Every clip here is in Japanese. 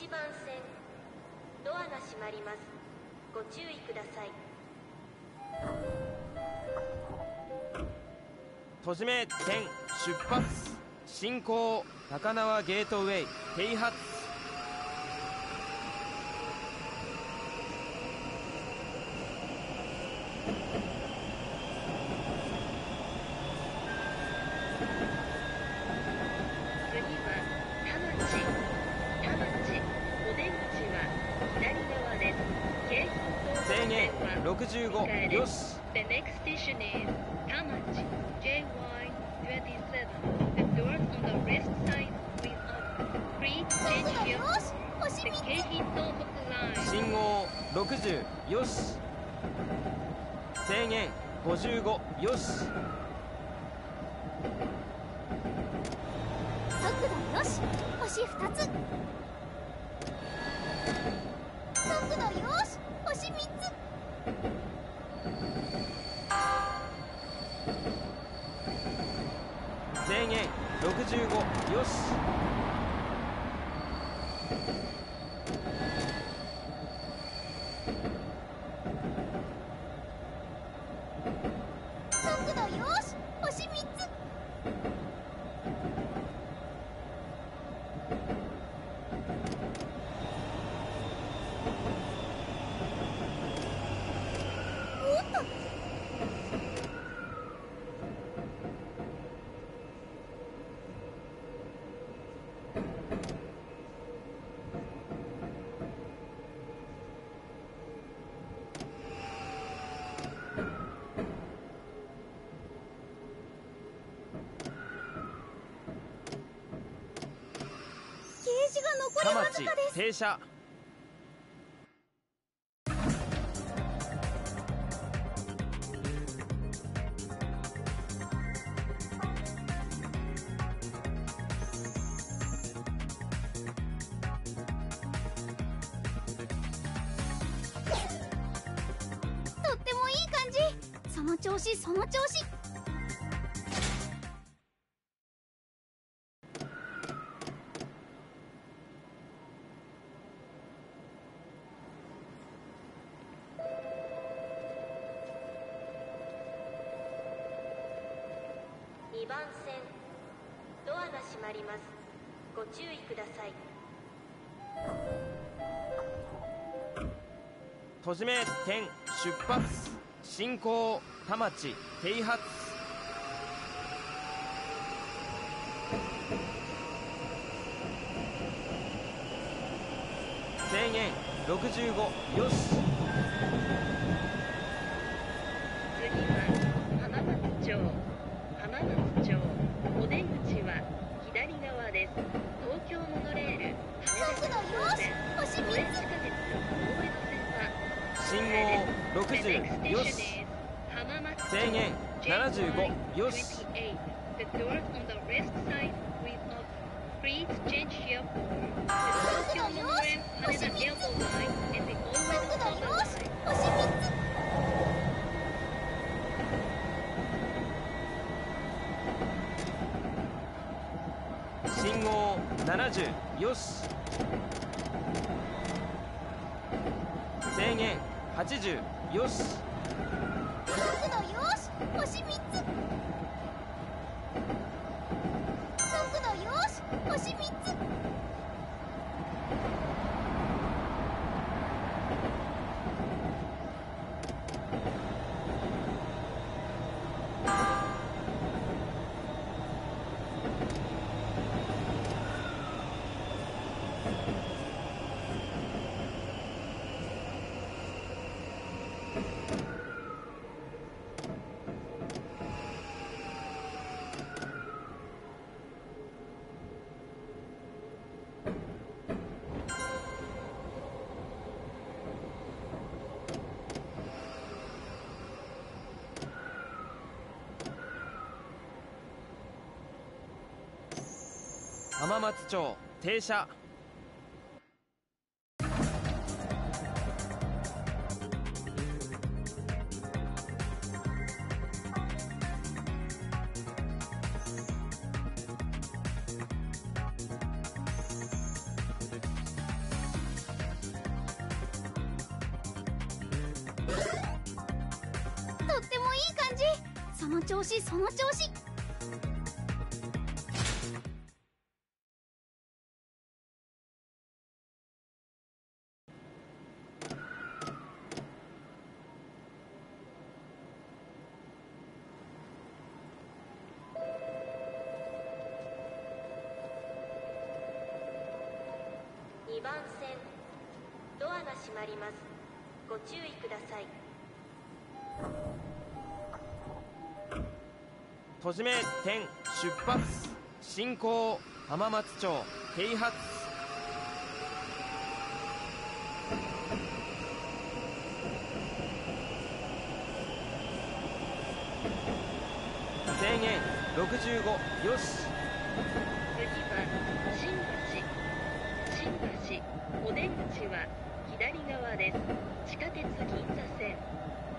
1番線。ドアが閉まります。ご注意ください。閉じめ点出発。進行。高輪ゲートウェイ。停発次は田町田町お出口は左側です京浜制限東北線は15よし。信号60よし。制限55よし。速度よし。星2つ。速度よし。星3つ。制限65よし速度よし星3つおっとゲージが残田町停車。とってもいい感じ。その調子その調子。ご注意ください。閉じ目点出発進行田町停発。制限65よし。次は浜松町浜松町お出口は左側です。東京モノレール羽田速度よし星3鉄大江戸線は信号60よし制限75よし The doors on the west side will open. Please change here for the Tokyo Monorail Haneda Airport 70よし。制限80よし。浜松町停車。とってもいい感じ。その調子その調子。2番線。ドアが閉まります。ご注意ください。閉じ目点出発進行浜松町啓発。制限65よし次は新橋新橋お出口は左側です。地下鉄銀座線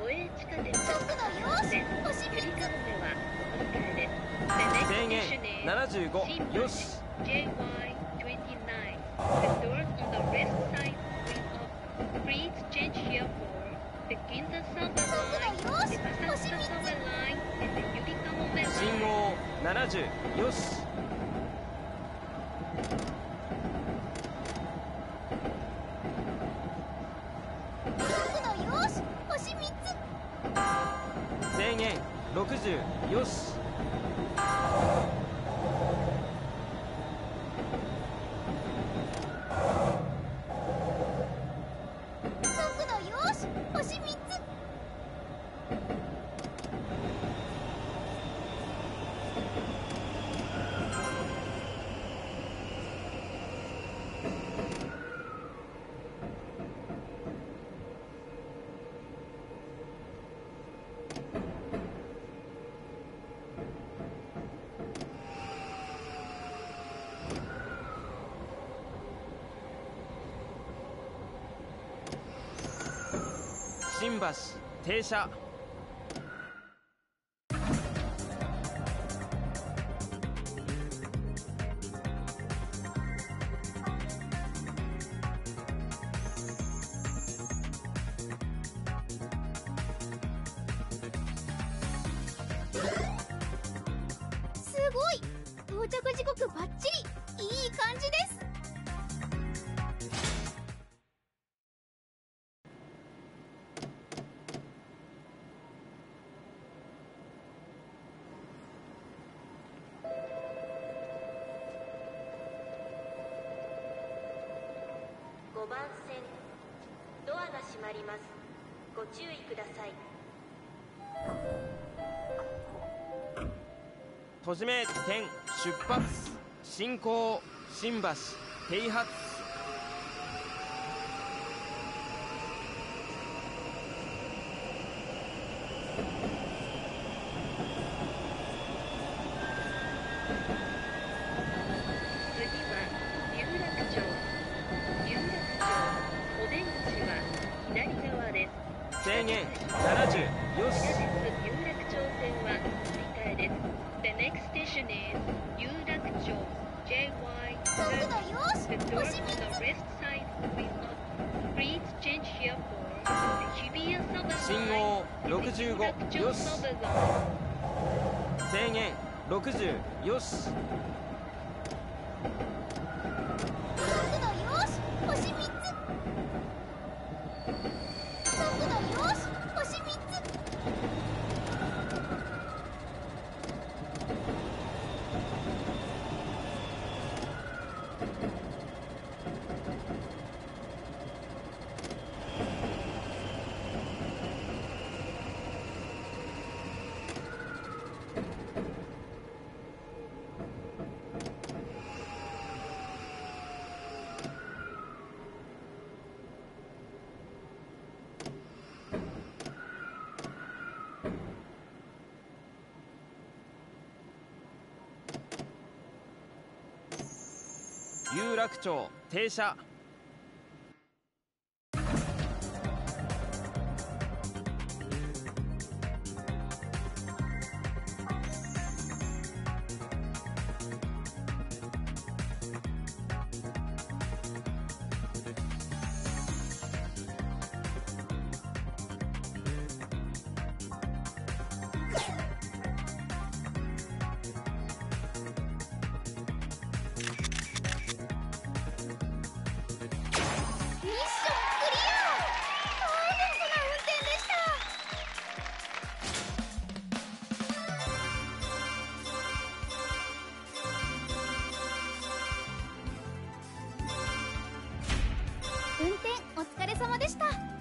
都営地下鉄速度よし星ゆりかもめはお迎えです。制限75よし。JY29 60よし速度よし星3つ新橋停車。すごい。到着時刻バッチリ。閉まります。ご注意ください。閉じめ点出発進行新橋停発次は有楽町有楽町お出口は左側です制限70よし有楽町線は乗り換えです The next station is 有楽町 JY 速度よし The on 3 the つ west side will open Please change here for the 日比谷 Southern 信号 and the 65有楽町よし制限60よし速度よし星3つ速度よし星3つ有楽町停車でした。